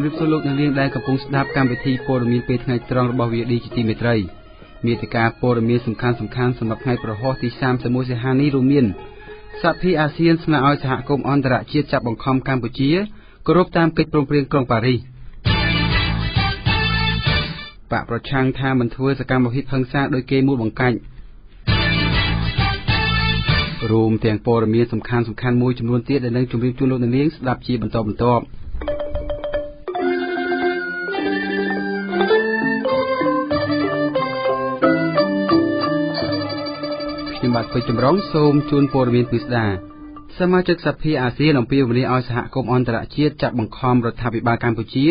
សូមជម្រាបសួរលោកអ្នកនាងដែលកំពុងស្ដាប់កម្មវិធីព័ត៌មានពេលថ្ងៃត្រង់របស់ VD ជាទីមេត្រីមេតិការព័ត៌មានសំខាន់សំខាន់សម្រាប់ថ្ងៃប្រហោះទី31សីហានេះរួមមានសហភាពអាស៊ានស្នើឲ្យសហគមន៍អន្តរជាតិចាប់បង្ខំកម្ពុជាគោរពតាមកិច្ចព្រមព្រៀងក្រុងប៉ារីសបកប្រឆាំងថាមិនធ្វើសកម្មភាពហិង្សាដោយគេមូលបង្កាច់រួមទាំងព័ត៌មានសំខាន់សំខាន់មួយចំនួនទៀតដែលនឹងជម្រាបជូនលោកអ្នកនាងស្ដាប់ជាបន្តបន្ទាប់ ខ្ញុំបាទពេជ្រចម្រុងសូមជូនព័ត៌មានពិស្ដាសមាជិកសភាអាស៊ានអំពាវនាវឲ្យសហគមន៍អន្តរជាតិចាត់បង្ខំរដ្ឋាភិបាលកម្ពុជា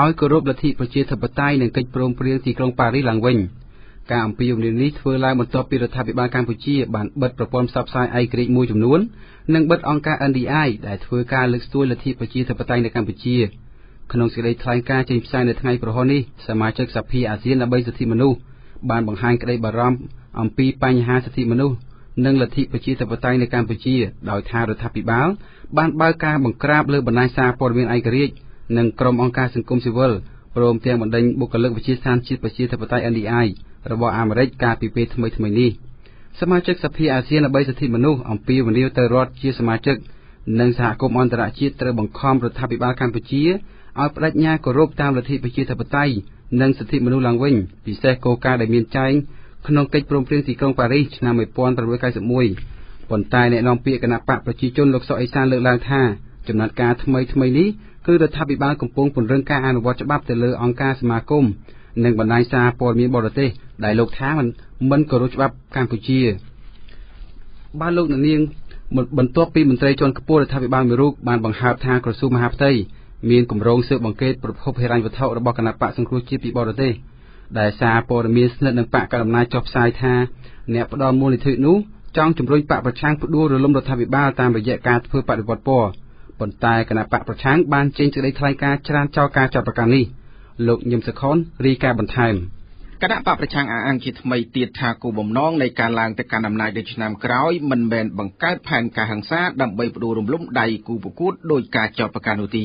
ឲ្យគោរពលទ្ធិប្រជាធិបតេយ្យនិងកិច្ចព្រមព្រៀងទីក្រុងប៉ារីសឡើងវិញ។ការអំពាវនាវនេះធ្វើឡើងបន្ទាប់ពីរដ្ឋាភិបាលកម្ពុជាបានបិទប្រព័ន្ធផ្សព្វផ្សាយឯករាជ្យមួយចំនួននិងបិទអង្គការ NDI ដែលធ្វើការលើកស្ទួយលទ្ធិប្រជាធិបតេយ្យនៅកម្ពុជាក្នុងសេចក្តីថ្លែងការណ៍ចេញផ្សាយនៅថ្ងៃប្រហោះនេះសមាជិកសភាអាស៊ានដើម្បីសិទ្ធិមនុស្សបានបង្ហាញក្តីបារម្ភ អំពីបញ្ហាសិទ្ធិមនុស្សនិងលទ្ធិប្រជាធិបតេយ្យនៅកម្ពុជាដោយថារដ្ឋាភិបាល បានបើកការបង្ក្រាបលើបណ្ដាញសារព័ត៌មានឯករាជ្យនិងក្រុមអង្គការសង្គមស៊ីវិលព្រមទាំងបណ្ដេញបុគ្គលិកវិទ្យាស្ថានជាតិប្រជាធិបតេយ្យ NDI របស់អាមេរិកកាលពីពេលថ្មីថ្មីនេះសមាជិកសភាអាស៊ានដើម្បីសិទ្ធិមនុស្សអំពាវនាវទៅរដ្ឋជាសមាជិកនិងសហគមន៍អន្តរជាតិត្រូវបង្ខំរដ្ឋាភិបាលកម្ពុជាឲ្យបដិញ្ញាគោរពតាមលទ្ធិប្រជាធិបតេយ្យនិងសិទ្ធិមនុស្សឡើងវិញពិសេសគោលការណ៍ដែលមានចែង ក្នុងកិច្ចព្រមព្រៀងទីក្រុងប៉ារីសឆ្នាំ1991ប៉ុន្តែអ្នកនាំពាក្យគណៈបកប្រជាជនលោកសុកអេសានលើកឡើងថាចំណាត់ការថ្មីថ្មីនេះគឺរដ្ឋាភិបាលកំពុងពង្រឹងការអនុវត្តច្បាប់ទៅលើអង្គការសមាគមនិងបណ្ដាញសារព័ត៌មានបរទេសដែលលោកថាមិនមិនគោរពច្បាប់កម្ពុជាបានលោកនាងបន្ទាប់ពីមន្ត្រីជាន់ខ្ពស់រដ្ឋាភិបាលមួយរូបបានបង្ហើបថាក្រសួងមហាផ្ទៃមានគម្រោងស៊ើបអង្កេតប្រភពហិរញ្ញវត្ថុរបស់គណៈបកសង្គ្រោះជាតិពីបរទេស ដែលសារព័ត៌មានស្និទ្ធនឹងបកកណ្ដាលអំណាចចុះផ្សាយថាអ្នកផ្ដល់មូលនិធិនោះចង់ជំរុញបកប្រឆាំងផ្ដួលរលំរដ្ឋាភិបាលតាមរយៈការធ្វើបដិវត្តពណ៌ប៉ុន្តែគណៈបកប្រឆាំងបានចេញសេចក្តីថ្លែងការណ៍ច្រានចោលការចាត់ប្រកាសនេះលោកញឹមសខុនរីកាបន្ថែម គណៈបកប្រឆាំងអះអាងជាថ្មីទៀតថាគោលបំណងនៃការឡើងទៅកាន់អំណាចនៅឆ្នាំក្រោយមិនមែនបង្កើតផែនការហិង្សាដើម្បីផ្ដួលរំលំដៃគូប្រកួតដោយការចោទប្រកាន់នោះទេ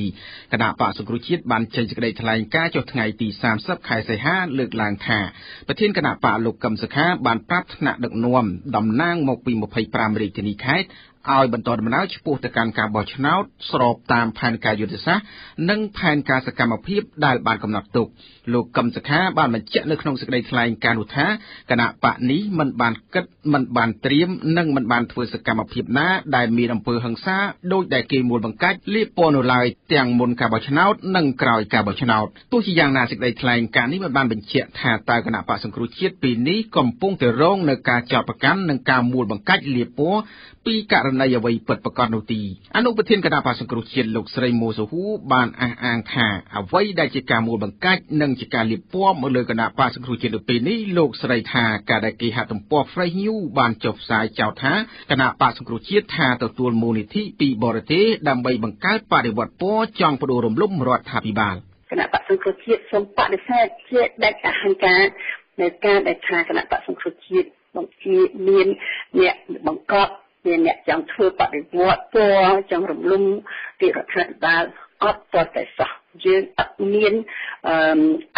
គណៈបកសង្គ្រោះជាតិបានចេញសេចក្តីថ្លែងការណ៍ចុះថ្ងៃទី30ខែសីហាលើកឡើងថាប្រធានគណៈបកលោកកឹមសុខាបានប្រាប់ថ្នាក់ដឹកនាំតំណាងមកពី25រាជធានីខេត្តឲ្យបន្តដំណើរឆ្ពោះទៅកាន់ការបោះឆ្នោតស្របតាមផែនការយុទ្ធសាស្ត្រនិងផែនការសកម្មភាពដែលបានកំណត់ទុកលោកកឹមសុខាបានបញ្ជាក់នៅក្នុងសេចក្តីថ្លែងការណ៍នោះថាគណៈបកនេះមិនបានគិតមិនបានត្រៀមនិងមិនបានធ្វើសកម្មភាពណាដែលមានអំពើហិង្សាដោយដែលគេមូលបង្កាច់លៀបពណ៌នោះឡើយទាំងមុនការបោះឆ្នោតនិងក្រោយការបោះឆ្នោតទោះជាយ៉ាងណាសេចក្តីថ្លែងការណ៍នេះមិនបានបញ្ជាក់ថាតើគណៈបកសង្គ្រោះជាតិពីនេះកំពុងតែរងនឹងការចោទប្រកាន់និងការមូលបង្កាច់លៀបពណ៌ពីករណីអ្វីពិតប្រាកដនោះទេអនុប្រធានគណៈបក្សសង្គ្រោះជាតិលោកស្រីមូសូហ៊ូបានអះអាងថាអ្វីដែលជាការមូលបង្កាច់និងជាការលៀបពណ៌មកលើគណៈបក្សសង្គ្រោះជាតិនៅពេលនេះលោកស្រីថាការដែលគេហទំព័រ Fresh News បានចុះផ្សាយចោទថាគណៈបក្សសង្គ្រោះជាតិថាទទួលមូលនិធិពីបរទេសដើម្បីបង្កើតបដិវត្តពណ៌ចង់បដូររំលំរដ្ឋាភិបាលគណៈបក្សសង្គ្រោះជាតិសូមបដិសេធជាដាច់អហង្ការនៅការដែលថាគណៈបក្សសង្គ្រោះជាតិបង្ជាមានអ្នកបង្កប់ មានអ្នកចង់ធ្វើបដិវត្តពណ៌ចង់រំលំពីរដ្ឋាភិបាលអត់តតែសោះយើងអត់មានអឺ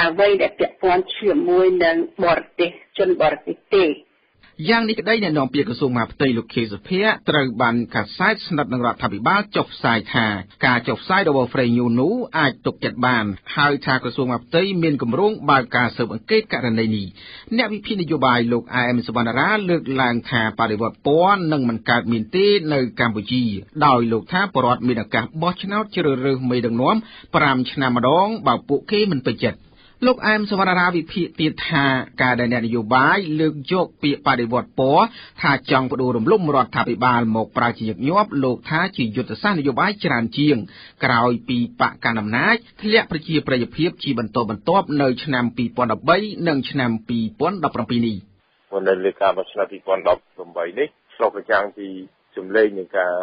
អ្វីដែលពាក់ព័ន្ធជាមួយនឹងបរទេសជនបរទេសទេ យ៉ាងនេះក្តីអ្នកនាំពាក្យក្រសួងមហាផ្ទៃលោកខេសុភ័ក្រត្រូវបានកាសែតស្និទ្ធនឹងរដ្ឋាភិបាលចុះផ្សាយថាការចុះផ្សាយរបស់ Free News នោះអាចទុកចិត្តបាន ហើយថាក្រសួងមហាផ្ទៃមានគម្រោងបើកការស៊ើបអង្កេតករណីនេះអ្នកវិភាគនយោបាយលោកអែមសវណ្ណារាលើកឡើងថាបដិវត្តពណ៌នឹងមិនកើតមានទេនៅកម្ពុជា ដោយលោកថាបរដ្ឋមានឱកាសបោះឆ្នោតជ្រើសរើសមេដឹកនាំ5ឆ្នាំម្ដងបើពួកគេមិនពេញចិត្ត លោកអែមសវណ្ណរាវិភាគទៀតថាការដែលអ្នកនយោបាយលើកយកពាក្យបដិវត្តពណ៌ថាចង់បដូររំលំរដ្ឋាភិបាលមកប្រើជាញឹកញាប់លោកថាជាយុទ្ធសាស្ត្រនយោបាយច្រើនជាង ក្រោយពីបកកណ្ដាលអំណាចធ្លាក់ប្រជាប្រិយភាពជាបន្តបន្ទាប់នៅឆ្នាំ2013និងឆ្នាំ2017នេះនៅលើការបោះឆ្នោត2018នេះឆ្លុះបញ្ចាំងពីជំលេងនៃការ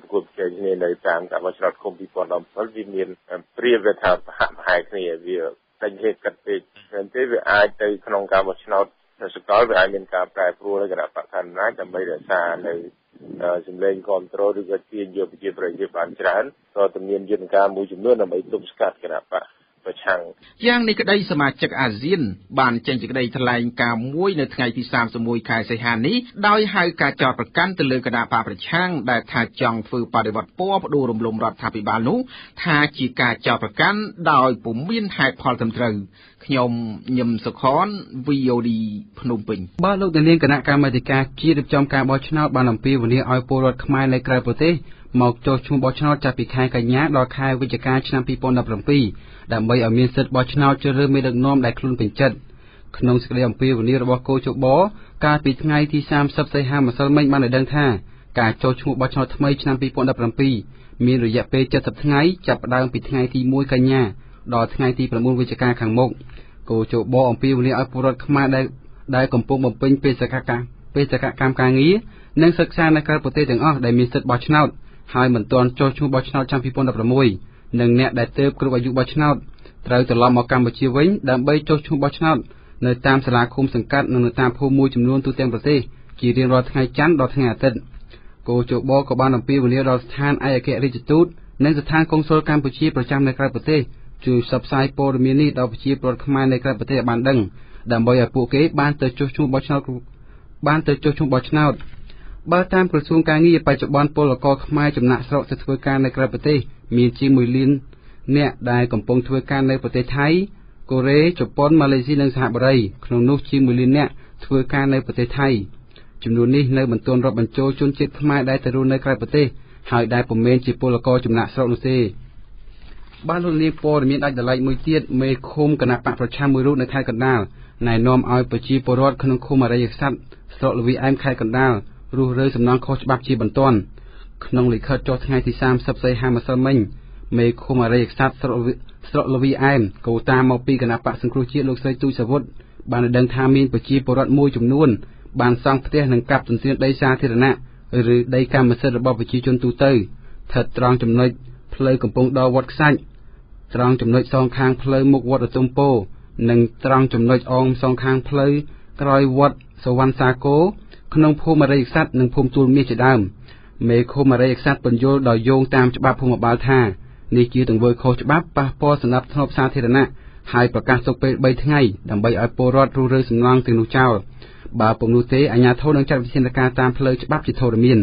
ប្រកួតប្រជែងគ្នានៅតាមការបោះឆ្នោតឃុំ2017វាមានព្រាវថាប្រហាក់ប្រហែលគ្នាវា តែហេតុកាត់ពេកតែទេវាអាចទៅក្នុងការបោះឆ្នោតនៅសកលវាអាចមានការប្រែប្រួលនៅគណៈបកកណ្ដាលអំណាចដើម្បីរក្សានៅសម្លេងគ្រប់គ្រងឬក៏ទាញយកប្រជាប្រិយបានច្រើនក៏តែមានយន្តការមួយចំនួនដើម្បីទប់ស្កាត់គណៈបកប្រ ឆាំងយ៉ាងនេះក្តីសមាជិកអាស៊ាន បានចេញសេចក្តីថ្លែងការណ៍មួយនៅថ្ងៃទី31ខែសីហានេះដោយហៅការចោទប្រកាន់ទៅលើគណៈបកប្រឆាំងដែលថាចង់ធ្វើបដិវត្តពណ៌ផ្ដួលរំលំរដ្ឋាភិបាលនោះថាជាការចោទប្រកាន់ដោយពុំមានហេតុផលត្រឹមត្រូវខ្ញុំញឹមសុខន VOD ភ្នំពេញបាទលោកនាងគណៈកម្មាធិការជាតិរៀបចំការបោះឆ្នោតបានអំពាវនាវឲ្យពលរដ្ឋខ្មែរនៅក្រៅប្រទេស មកចុះឈ្មោះបោះឆ្នោតចាប់ពីខែកញ្ញាដល់ខែវិច្ឆិកាឆ្នាំ2017ដើម្បីឲ្យមានសិទ្ធិបោះឆ្នោតជ្រើសរើសមេដឹកនាំដែលខ្លួនពេញចិត្តក្នុងសេចក្តីអំពាវនាវរបស់គូចបកាលពីថ្ងៃទី30សីហាម្សិលមិញបានឲ្យដឹងថាការចុះឈ្មោះបោះឆ្នោតថ្មីឆ្នាំ2017មានរយៈពេល70ថ្ងៃចាប់ផ្ដើមពីថ្ងៃទី1កញ្ញាដល់ថ្ងៃទី9វិច្ឆិកាខាងមុខគូចបអំពាវនាវឲ្យពលរដ្ឋខ្មែរដែលដែលកំពុងបំពេញបេសកកម្មបេសកកម្មការងារនិងសិក្សានៅក្រៅប្រទេសទាំងអស់ដែលមានសិទ្ធិបោះឆ្នោត ហើយមិនទាន់ចុះឈ្មោះបោះឆ្នោតឆ្នាំ2016និងអ្នកដែលទើបគ្រប់អាយុបោះឆ្នោតត្រូវត្រឡប់មកកម្ពុជាវិញដើម្បីចុះឈ្មោះបោះឆ្នោតនៅតាមសាលាឃុំសង្កាត់និងនៅតាមភូមិមួយចំនួនទូទាំងប្រទេសជារៀងរាល់ថ្ងៃច័ន្ទដល់ថ្ងៃអាទិត្យគោជបក៏បានអំពាវនាវដល់ស្ថានឯកអគ្គរដ្ឋទូតនិងស្ថានកុងស៊ុលកម្ពុជាប្រចាំនៅក្រៅប្រទេសជួយផ្សព្វផ្សាយព័ត៌មាននេះដល់ប្រជាពលរដ្ឋខ្មែរនៅក្រៅប្រទេសឲ្យបានដឹងដើម្បីឲ្យពួកគេបានទៅចុះឈ្មោះបោះឆ្នោតបានទៅចុះឈ្មោះបោះឆ្នោត បើតាមក្រសួងការងារបច្ចុប្បន្នពលករខ្មែរចំណាក់ស្រុកទៅធ្វើការនៅក្រៅប្រទេស មានជាង1លានអ្នកដែលកំពុងធ្វើការនៅប្រទេសថៃកូរ៉េជប៉ុនម៉ាឡេស៊ីនិងសហបុរីក្នុងនោះជាង1លានអ្នកធ្វើការនៅប្រទេសថៃចំនួននេះនៅមិនទាន់រាប់បញ្ចូលជនជាតិខ្មែរដែលទៅរស់នៅក្រៅប្រទេសហើយដែលពុំមែនជាពលករចំណាក់ស្រុកនោះទេបានលោកនាងព័ត៌មានដាច់ដライមួយទៀតមេឃុំគណៈបកប្រឆាំងមួយរូបនៅខេត្តកណ្ដាលណែនាំឲ្យប្រជាពលរដ្ឋក្នុងឃុំអរិយស័ព្ទស្រុកលវីអែមខេត្តកណ្ដាល រស់រើសំណងខុសច្បាប់ជាបន្ទាន់ក្នុងលិខិតចុះថ្ងៃទី30សីហាម្សិលមិញមេឃុំអរិយស័ព្ទស្រុកស្រុកលវីអែមកោតាមមកពីគណៈបកសង្គ្រោះជាតិលោកស្រីទូចសាវុតបានដឹងថាមានប្រជាពលរដ្ឋមួយចំនួន បានសង់ផ្ទះនិងកាប់ទន្ទ្រានដីសាធារណៈឬដីកម្មសិទ្ធិរបស់ប្រជាជនទូទៅស្ថិតត្រង់ចំណុចផ្លូវកំពង់ដល់វត្តខ្សាច់ត្រង់ចំណុចសងខាងផ្លូវមុខវត្តឧទុមពោនិងត្រង់ចំណុចអមសងខាងផ្លូវក្រោយវត្តសវណ្ណសាគរ ក្នុងភូមិអរិយក្សត្រនិងភូមិទួលមាសជាដើមមេឃុំអរិយក្សត្របញ្យល់ដោយយោងតាមច្បាប់ភូមិបាលថានេះជាទង្វើខុសច្បាប់ប៉ះពាល់សណ្ដាប់ធ្នាប់សាធារណៈហើយប្រកាសទុកពេល3ថ្ងៃដើម្បីឲ្យពលរដ្ឋរស់រើសំណងទាំងនោះចោលបើពុំនោះទេអាជ្ញាធរនឹងចាត់វិធានការតាមផ្លូវច្បាប់ជាធរមាន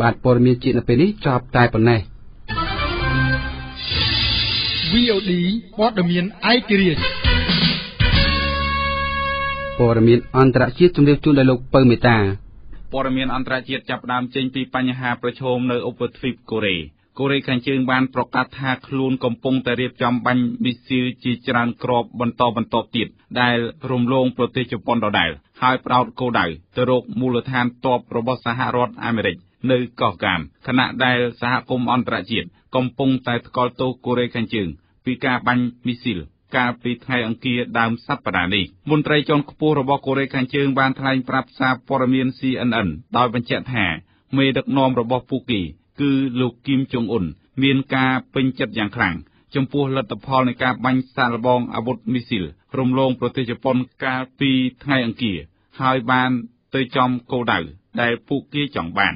បាទព័ត៌មានជាតិនៅពេលនេះចប់តែប៉ុណ្ណេះ VOD ព័ត៌មានឯករាជ្យ ព័ត៌មានអន្តរជាតិជំរាបជូនដល់លោកពៅមេតាព័ត៌មានអន្តរជាតិចាប់ផ្ដើមចេញពីបញ្ហាប្រឈមនៅឧបទ្វីបកូរ៉េកូរ៉េខាងជើងបានប្រកាសថាខ្លួនកំពុងតែរៀបចំបាញ់មីស៊ីលជាច្រើនគ្រាប់បន្តបន្ទាប់ទៀតដែលរំលងប្រទេសជប៉ុនដដែលហើយផ្ដោតគោលដៅទៅរកមូលដ្ឋានទ័ពរបស់សហរដ្ឋអាមេរិកនៅកោះកាមខណៈដែលសហគមន៍អន្តរជាតិកំពុងតែថ្កោលទោសកូរ៉េខាងជើងពីការបាញ់មីស៊ីល កាលពីថ្ងៃអង្គារដើមសប្តាហ៍នេះមន្ត្រីជាន់ខ្ពស់របស់កូរ៉េខាងជើងបានថ្លែងប្រាប់សារព័ត៌មាន CNN ដោយបញ្ជាក់ថាមេដឹកនាំរបស់ពួកគេ គឺលោកគីមចុងអ៊ុនមានការពេញចិត្តយ៉ាងខ្លាំងចំពោះលទ្ធផលនៃការបាញ់សាកល្បងអាវុធមីស៊ីលរំលងប្រទេសជប៉ុនកាលពីថ្ងៃអង្គារហើយបានទៅចំគោលដៅដែលពួកគេចង់បាន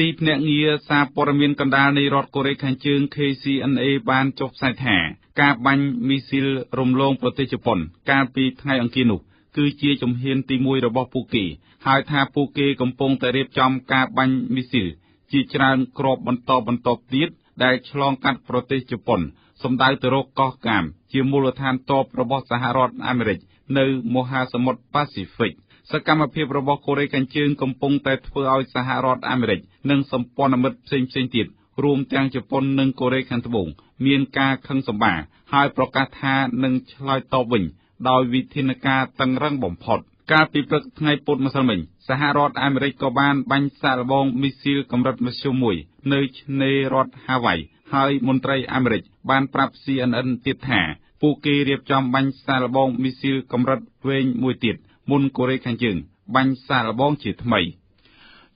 ទីភ្នាក់ងារសារព័ត៌មានកណ្ដាលនៃរដ្ឋកូរ៉េខាងជើង KCNA បានចុះផ្សាយថា ការបាញ់មីស៊ីលរំលងប្រទេសជប៉ុន កាលពីថ្ងៃអង្គារនោះគឺជាជំហានទី1របស់ពួកគេ ហើយថាពួកគេកំពុងតែរៀបចំការបាញ់មីស៊ីលជាច្រើនគ្រាប់បន្តបន្ទាប់ទៀតដែលឆ្លងកាត់ប្រទេសជប៉ុនសំដៅទៅរកកោះកាម ជាមូលដ្ឋានទ័ពរបស់សហរដ្ឋអាមេរិកនៅមហាសមុទ្រប៉ាស៊ីហ្វិក សកម្មភាពរបស់កូរ៉េខាងជើងកំពុងតែធ្វើឲ្យសហរដ្ឋអាមេរិកនិងសម្ព័ន្ធមិត្តផ្សេងៗទៀតរួមទាំងជប៉ុននិងកូរ៉េខាងត្បូងមានការខឹងសម្បារហើយប្រកាសថានឹងឆ្លើយតបវិញដោយវិធានការតឹងរឹងបំផុតកាលពីព្រឹកថ្ងៃពុធម្សិលមិញសហរដ្ឋអាមេរិកក៏បានបាញ់សាកល្បងមីស៊ីលកម្រិតមធ្យមមួយនៅឆ្នេររដ្ឋហាវ៉ៃហើយមន្ត្រីអាមេរិកបានប្រាប់ CNN ទៀតថា ពួកគេរៀបចំបាញ់សាកល្បងមីស៊ីលកម្រិតវែងមួយទៀត មុនកូរ៉េខាងជើងបាញ់សាកល្បងជាថ្មី។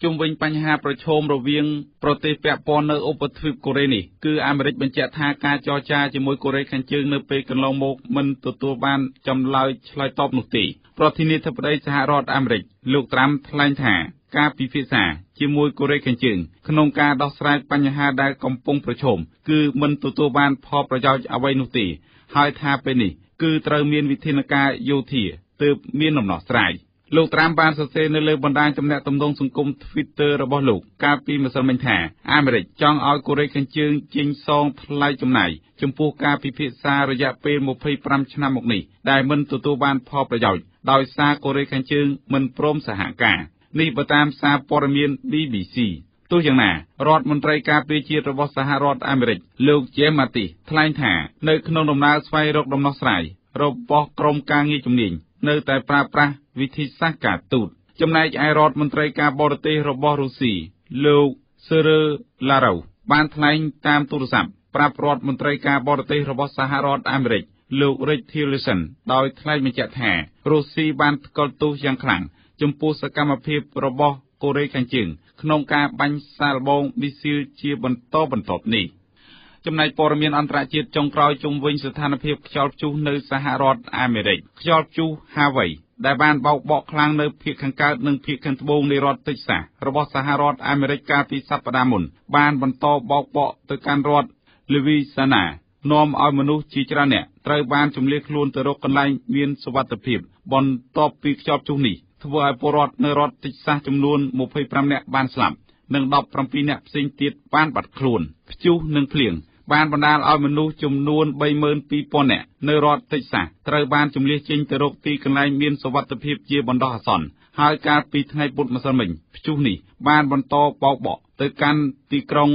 ជុំវិញបញ្ហាប្រឈមរវាងប្រទេសពាក់ព័ន្ធនៅឧបទ្វីបកូរ៉េនេះគឺអាមេរិកបញ្ជាក់ថាការចរចាជាមួយកូរ៉េខាងជើងនៅពេលកន្លងមកមិនទទួលបានចម្លើយឆ្លើយតបនោះទេប្រធានាធិបតីសហរដ្ឋអាមេរិកលោកត្រាំថ្លែងថាការពិភាក្សាជាមួយកូរ៉េខាងជើងក្នុងការដោះស្រាយបញ្ហាដែលកំពុងប្រឈមគឺមិនទទួលបានផលប្រយោជន៍អ្វីនោះទេហើយថាពេលនេះគឺត្រូវមានវិធានការយោធា ទើបមានដំណោះស្រាយលោកត្រាំបានសរសេរនៅលើបណ្ដាញទំនាក់ទំនងសង្គម Twitter របស់លោកកាលពីម្សិលមិញថាអាមេរិកចង់ឲ្យកូរ៉េខាងជើងចេញសងថ្លៃចំណាយចំពោះការពិភាក្សារយៈពេល25ឆ្នាំមកនេះដែលមិនទទួលបានផលប្រយោជន៍ដោយសារកូរ៉េខាងជើងមិនព្រមសហការនេះបើតាមសារព័ត៌មាន BBC ទោះយ៉ាងណារដ្ឋមន្ត្រីការពារជាតិរបស់សហរដ្ឋអាមេរិកលោក James Mattis ថ្លែងថានៅក្នុងដំណើរស្វែងរកដំណោះស្រាយរបស់ក្រុមការងារជំនាញ នៅតែប្រើប្រាស់វិធីសាស្ត្រការទូតចំណែកឯរដ្ឋមន្ត្រីការបរទេសរបស់រុស្ស៊ីលោក Sergei Lavrov បានថ្លែងតាមទូរស័ព្ទប្រាប់រដ្ឋមន្ត្រីការបរទេសរបស់សហរដ្ឋអាមេរិកលោក Rex Tillerson ដោយថ្លែងបញ្ជាក់ថារុស្ស៊ីបានថ្កោលទោសយ៉ាងខ្លាំងចំពោះសកម្មភាពរបស់កូរ៉េខាងជើងក្នុងការបាញ់សាកល្បងមីស៊ីលជាបន្តបន្ទាប់នេះ ចំណែកព័ត៌មានអន្តរជាតិចុងក្រោយជុំវិញស្ថានភាពខ្យល់ព្យុះនៅសហរដ្ឋអាមេរិកខ្យល់ព្យុះ Harvey ដែលបានបោកបក់ខ្លាំងនៅភាគខាងកើតនិងភាគខាងត្បូងនៃរដ្ឋតិចសាសរបស់សហរដ្ឋអាមេរិកកាលពីសប្តាហ៍មុនបានបន្តបោកបក់ទៅកាន់រដ្ឋ Louisiana នាំឲ្យមនុស្សជាច្រើនអ្នកត្រូវបានជម្លៀសខ្លួនទៅរកកន្លែងមានសុវត្ថិភាព បន្ទាប់ពីខ្យល់ព្យុះនេះធ្វើឲ្យពលរដ្ឋនៅរដ្ឋតិចសាសចំនួន25នាក់បានស្លាប់ និង17នាក់ផ្សេងទៀតបានបាត់ខ្លួនព្យុះនិងភ្លៀងបានបណ្ដាលឲ្យមនុស្សចំនួន32,000នាក់នៅរដ្ឋតិចសាសត្រូវបានជម្លៀសចេញទៅរកទីកន្លែងមានសុវត្ថិភាពជាបណ្ដោះអាសន្នហើយកាលពីថ្ងៃពុធម្សិលមិញព្យុះនេះបានបន្តបោកបក់ទៅកាន់ទីក្រុង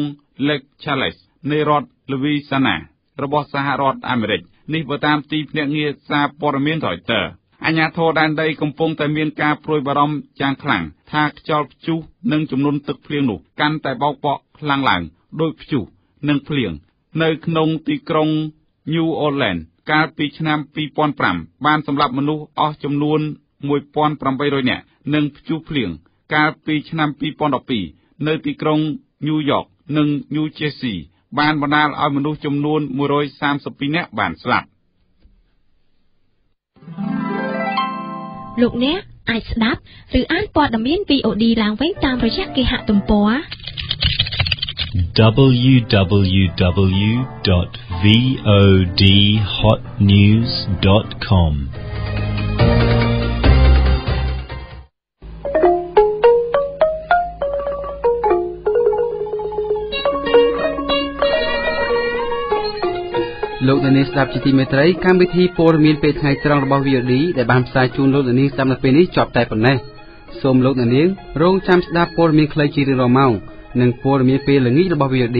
Lake Charles នៃរដ្ឋ Louisiana របស់សហរដ្ឋអាមេរិកនេះបើតាមទីភ្នាក់ងារសារព័ត៌មាន Reuters អាញាធរដែនដីកំពុងតែមានការព្រួយបារម្ភយ៉ាងខ្លាំងថាខ្យល់ព្យុះនិងចំនួនទឹកភ្លៀងនោះកាន់តែបោកបក់ខ្លាំងឡើងដោយព្យុះនិងភ្លៀងនៅក្នុងទីក្រុង New Orleans កាលពីឆ្នាំ2005បានសម្លាប់មនុស្សអស់ចំនួន1800នាក់និងព្យុះភ្លៀងកាលពីឆ្នាំ2012នៅទីក្រុង New York និង New Jersey បានបណ្ដាលឲ្យមនុស្សចំនួន132នាក់បានស្លាប់ លោកអ្នកអាចស្ដាប់ឬអានព័ត៌មាន VOD ឡើងវិញតាមរយៈគេហទំព័រ www.vodhotnews.com លោកដានីស្ដាប់ជាទីមេត្រីកម្មវិធីព័ត៌មានពេលថ្ងៃត្រង់របស់ VOD ដែលបានផ្សាយជូនលោកដានីស្ដាប់នៅពេលនេះចប់តែប៉ុណ្ណេះសូមលោកដានីរងចាំស្ដាប់ព័ត៌មានខ្លីជារៀងរាល់ម៉ោងនិងព័ត៌មានពេលល្ងាចរបស់ VOD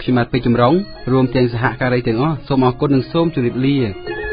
ខ្ញុំបាទពេជ្រចម្រុងរួមទាំងសហការីទាំងអស់សូមអរគុណនិងសូមជម្រាបលា